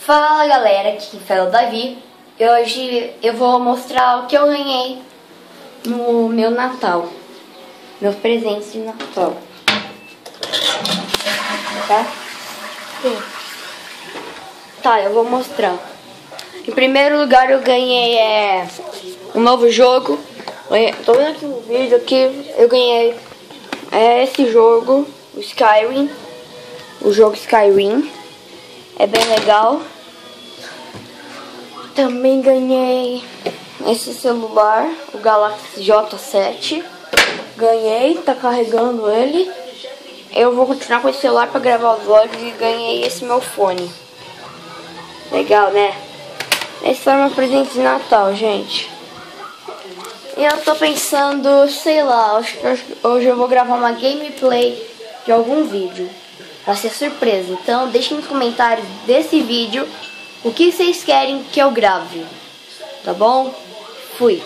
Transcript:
Fala galera, aqui é o Davi e hoje eu vou mostrar o que eu ganhei no meu Natal, meus presentes de Natal, tá? Tá, eu vou mostrar. Em primeiro lugar eu ganhei é, um novo jogo, tô vendo aqui no vídeo aqui, eu ganhei é, esse jogo, o Skyrim, o jogo Skyrim. É bem legal. Também ganhei esse celular, o Galaxy J7. Ganhei, tá carregando ele. Eu vou continuar com esse celular para gravar os vlogs e ganhei esse meu fone. Legal, né? Esse foi meu presente de Natal, gente. E eu tô pensando, sei lá, hoje eu vou gravar uma gameplay de algum vídeo. Vai ser surpresa. Então deixem nos comentários desse vídeo o que vocês querem que eu grave. Tá bom? Fui.